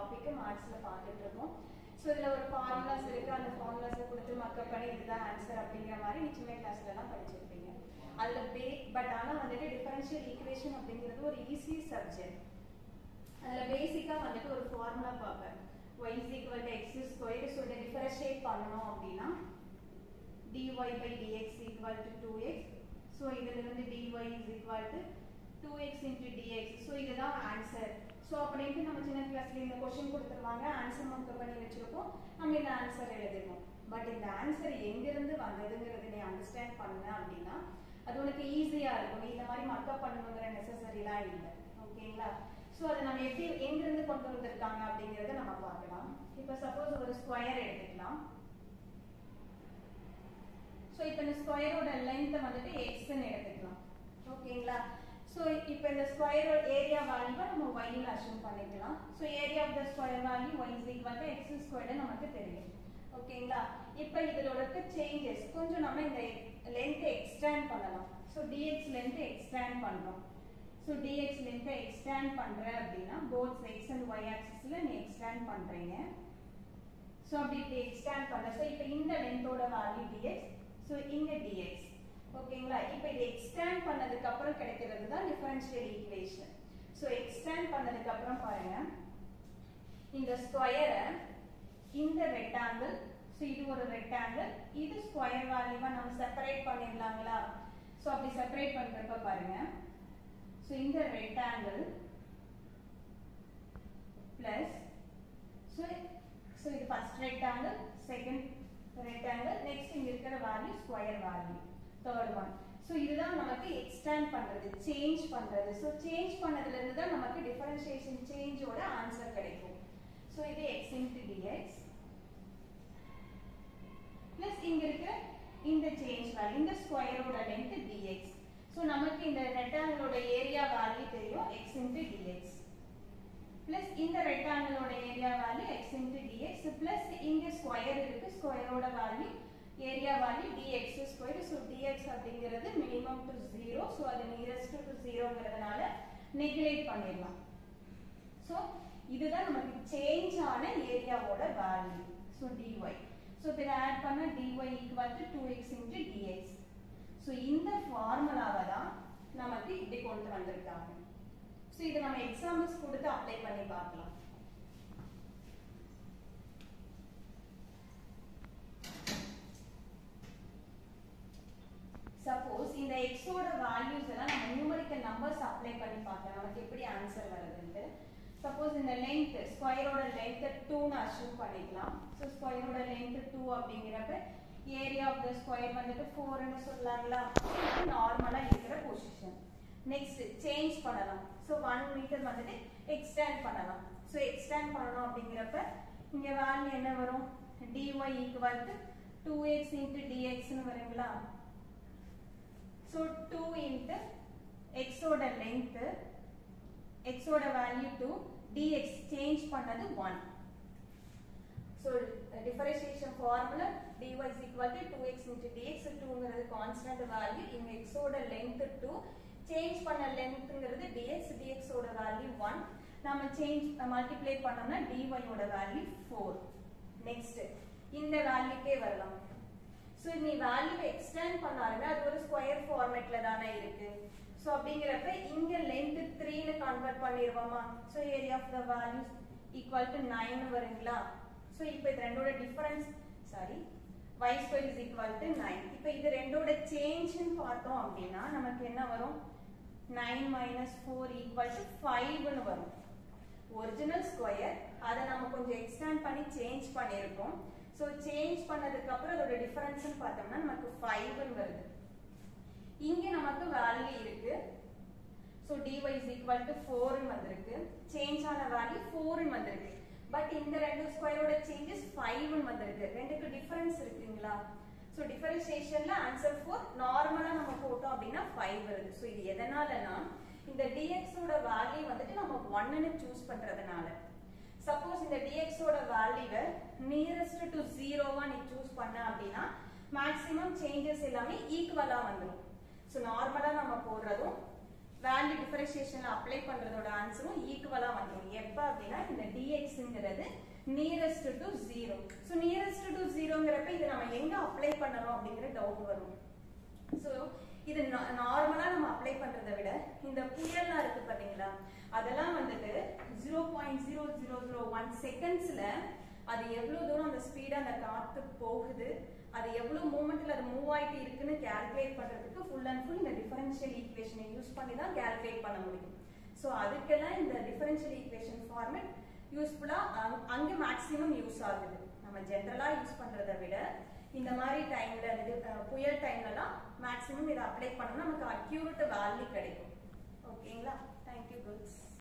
வரைக்கும் மேத்ஸ்ல பார்த்துட்டு இருக்கோம். ஸோ இதுல ஒரு ஃபார்முலாஸ் இருக்கு. அந்த ஃபார்முலாஸை கொடுத்து மக்கப் பண்ணி இதுதான் ஆன்சர் அப்படிங்கிற மாதிரி நிச்சயமே சின்ன கிளாஸ்ல எல்லாம் படிச்சிருப்பீங்க. அதுல பே பட் ஆனா வந்துட்டு டிஃபரன்ஷியல் ஈக்குவேஷன் அப்படிங்கிறது ஒரு ஈஸி சப்ஜெக்ட் அதுல பேசிக்கா வந்துட்டு ஒரு ஃபார்முலா பார்ப்பேன். y is equal to x squared so இதை டிஃபரன்ஷியேட் பண்ணணும் அப்படின்னா dy by dx equal to 2x so இதுல இருந்து dy is equal to 2x into dx so இதுதான் ஆன்சர் ஸோ அப்படின்ட்டு நம்ம சின்ன கிளாஸ்ல இந்த கொஸ்டின் கொடுத்துருவாங்க ஆன்சர் மக்கப் பண்ணி வச்சிருப்போம் நம்ம இந்த ஆன்சர் எழுதிருவோம் பட் இந்த ஆன்சர் எங்கிருந்து வந்ததுங்கிறது நீ அண்டர்ஸ்டாண்ட் பண்ண அப்படின்னா அது உனக்கு ஈஸியா இருக்கும். நீ இந்த மாதிரி மக்கப் பண்ணணுங்கிற நெசசரிலாம் இல்லை. ஓகேங்களா? ஸோ அதை நம்ம எப்படி எங்கிருந்து கொண்டு வந்திருக்காங்க அப்படிங்கறத நம்ம பார்க்கலாம். இப்போ சப்போஸ் ஒரு ஸ்கொயர் எடுத்துக்கலாம். ஸோ இப்போ இந்த ஸ்கொயரோட லென்த்தை வந்துட்டு எக்ஸ்ன்னு எடுத்துக்கலாம். ஓகேங்களா? ஸோ இப்போ இந்த ஸ்கொயரோட ஏரியா வேல்யூவை நம்ம ஒய்ல அஷ்யூம் பண்ணிக்கலாம். So area of the square value y is equal to x squared நமக்கு தெரியும். ஓகேங்களா? இப்போ இதோட சேஞ்சஸ் கொஞ்சம் நம்ம இந்த லென்த்தை எக்ஸ்டேண்ட் பண்ணலாம். ஸோ டிஎக்ஸ் லென்த்தை எக்ஸ்டேண்ட் பண்ணுறோம் ஸோ டிஎக்ஸ் லென்த்தை எக்ஸ்டேண்ட் பண்ற அப்படின்னா போத் எக்ஸ் அண்ட் ஒய் ஆக்சிஸ்ல நீ எக்ஸ்டேண்ட் பண்ணுறீங்க ஸோ அப்படி இப்படி எக்ஸ்டேண்ட் பண்ண ஸோ இப்போ இந்த லென்த்தோட வேல்யூ டிஎக்ஸ் ஸோ இங்க டிஎக்ஸ் ஓகேங்களா? இப்போ இது எக்ஸ்டேண்ட் பண்ணதுக்கு அப்புறம் கிடைக்கிறது தான் டிஃபரன்ஷியல் ஈக்குவேஷன் ஸோ எக்ஸ்டேண்ட் பண்ணதுக்கு அப்புறம் பாருங்க. இந்த ஸ்கொயரை இந்த ரெக்டாங்கிள் ஸோ இது ஒரு ரெக்டாங்கிள் இது ஸ்கொயர் வால்யூமா நம்ம செப்பரேட் பண்ணிடலாங்களா? ஸோ அப்படி செப்பரேட் பண்றப்ப பாருங்க. ஸோ இந்த ரெக்டாங்கிள் பிளஸ் ஸோ ஸோ இது first rectangle second rectangle next இங்க இருக்கிற value square value third one so இதுதான் நமக்கு எக்ஸ்டேண்ட் பண்றது சேஞ்ச் பண்றது. ஸோ சேஞ்ச் பண்ணதுல இருந்து தான் நமக்கு டிஃபரன்ஷியேஷன் சேஞ்சோட ஆன்சர் கிடைக்கும். ஸோ இது எக்ஸ் இன்டு டிஎக்ஸ் பிளஸ் இங்க இருக்க இந்த சேஞ்ச் வேல்யூ இந்த ஸ்கொயரோட லென்த் டிஎக்ஸ் ஸோ நமக்கு இந்த ரெக்டாங்கிளோட ஏரியா வேல்யூ தெரியும் எக்ஸ் இன்டு டிஎக்ஸ் பிளஸ் இந்த ரெக்டாங்கிளோட area value X into DX plus இங்க ஸ்கொயர் இருக்கு ஸ்கொயரோட value area value dx square so DX அப்படிங்கிறது மினிமம் டு ஜீரோ ஸோ அது நியரஸ்ட் டு ஜீரோங்கிறதுனால நெக்லேட் பண்ணிடலாம். ஸோ இதுதான் நமக்கு சேஞ்ச் ஆன ஏரியாவோட வேல்யூ ஸோ டிஒய் ஸோ இப்போ இதை ஆட் பண்ண dy equal to two x into dx so இந்த ஃபார்முலாவை தான் நமக்கு இப்படி கொண்டு வந்திருக்காங்க. ஸோ இதை நம்ம எக்ஸாம்பிள்ஸ் கொடுத்து அப்ளை பண்ணி பார்க்கலாம் சப்போஸ் இந்த எக்ஸோட வேல்யூஸ் எல்லாம் நம்ம நியூமரிக்கல் நம்பர்ஸ் அப்ளை பண்ணி பார்த்தேன் நமக்கு எப்படி ஆன்சர் வருதுன்ட்டு. சப்போஸ் இந்த லென்த் ஸ்கொயரோட லென்த் டூன்னு அஷ்யூம் பண்ணிக்கலாம். ஸோ ஸ்கொயரோட லென்த் டூ அப்படிங்கிறப்ப ஏரியா ஆஃப் த ஸ்கொயர் வந்துட்டு ஃபோர்னு சொல்லலாங்களா நார்மலா இருக்கிற பொசிஷன் நெக்ஸ்ட் சேஞ்ச் பண்ணலாம். ஸோ ஒன் மீட்டர் வந்துட்டு எக்ஸ்டேண்ட் பண்ணலாம். ஸோ எக்ஸ்டேண்ட் பண்ணணும் அப்படிங்கிறப்ப இங்க வேல்யூ என்ன வரும்? dy equal to two x into டிஎக்ஸ்னு வருங்களா? ஸோ x ஓட எக்ஸோட லென்த்து எக்ஸோட வேல்யூ to டிஎக்ஸ் சேஞ்ச் பண்ணது one so differentiation formula dy is equal to 2x into dx 2ங்கிறது constant வேல்யூ இங்க x ஓட length 2 சேஞ்ச் பண்ண லென்த்ங்கிறது dx dx ஓட வேல்யூ 1 நாம சேஞ்ச் multiply பண்ணோம்னா dy ஓட வேல்யூ 4 next இந்த வேல்யூக்கே வரலாம். ஸோ நீ வேல்யூ எக்ஸ்டெண்ட் பண்ணாலுமே அது ஒரு ஸ்கொயர் ஃபார்மேட்ல தானே இருக்கு. ஸோ அப்படிங்கிறப்ப இங்க லென்த் த்ரீன்னு convert பண்ணிடுவோமா so area of the values equal to nine வருங்களா? ஸோ இப்போ இது ரெண்டோட difference sorry y square is equal to 9 இப்போ இது ரெண்டோட சேஞ்சுன்னு பார்த்தோம் அப்படின்னா நமக்கு என்ன வரும்? 9 minus 4 equal to 5னு வரும். ஒரிஜினல் ஸ்கொயர் அதை நம்ம கொஞ்சம் எக்ஸ்டாண்ட் பண்ணி சேஞ்ச் பண்ணியிருக்கோம் ஸோ சேஞ்ச் பண்ணதுக்கு அப்புறம் அதோட டிஃபரன்ஸ்னு பார்த்தோம்னா நமக்கு ஃபைவ்னு வருது. இங்க நமக்கு வேல்யூ இருக்கு. So dy is equal to 4னு வந்திருக்கு. சேஞ்ச் ஆன வேல்யூ 4னு வந்திருக்கு. பட் இந்த ரெண்டு ஸ்கொயரோட சேஞ்சஸ் ஃபைவ்னு வந்திருக்கு. ரெண்டுக்கு டிஃபரன்ஸ் இருக்குங்களா? ஸோ டிஃபரன்சியேஷன்ல ஆன்சர் 4 நார்மலா நம்ம போட்டோம் அப்படின்னா 5 வருது. ஸோ இது எதனாலனா இந்த dx ஓட வேல்யூ வந்துட்டு நம்ம 1ன்னு சூஸ் பண்றதுனால. சப்போஸ் இந்த dx ஓட வேல்யூவை நியரஸ்ட் டு ஜீரோவா நீ சூஸ் பண்ண அப்படின்னா மேக்ஸிமம் சேஞ்சஸ் எல்லாமே ஈக்குவலா வந்துடும் ஸோ நார்மலாக நம்ம போடுறதும் வேல்யூ டிஃபரன்சியேஷன்ல அப்ளை பண்றதோட ஆன்சரும் ஈக்குவலா வந்துடும் எப்ப அப்படின்னா இந்த டிஎக்ஸ்ங்கிறது nearest to zero so nearest to ஜீரோங்கிறப்ப இதை நம்ம எங்க அப்ளை பண்ணணும் அப்படிங்கிற டவுட் வரும். ஸோ இது நார்மலா நம்ம அப்ளை பண்றதை விட இந்த புயல்லாம் இருக்கு பாத்தீங்களா? அதெல்லாம் வந்துட்டு zero point zero zero zero one செகண்ட்ஸ்ல அது எவ்வளவு தூரம் அந்த ஸ்பீடா அந்த காத்து போகுது அது எவ்வளவு மூமெண்ட்ல அது மூவ் ஆயிட்டு இருக்குன்னு கால்குலேட் பண்றதுக்கு ஃபுல் அண்ட் ஃபுல் இந்த டிஃபரன்ஷியல் ஈக்குவேஷனை யூஸ் பண்ணி தான் கால்குலேட் பண்ண முடியும். ஸோ அதுக்கெல்லாம் இந்த டிஃபரன்ஷியல் ஈக்குவேஷன் ஃபார்மேட் யூஸ்ஃபுல்லா அங்க மேக்சிமம் யூஸ் ஆகுது. நம்ம ஜென்ரலா யூஸ் பண்றதை விட இந்த மாதிரி டைம்ல புயல் டைம்லலாம் மேக்சிமம் இதை அப்ளை பண்ணோம்னா நமக்கு அக்யூரேட் வேல்யூ கிடைக்கும். ஓகேங்களா தேங்க்யூ கேர்ள்ஸ்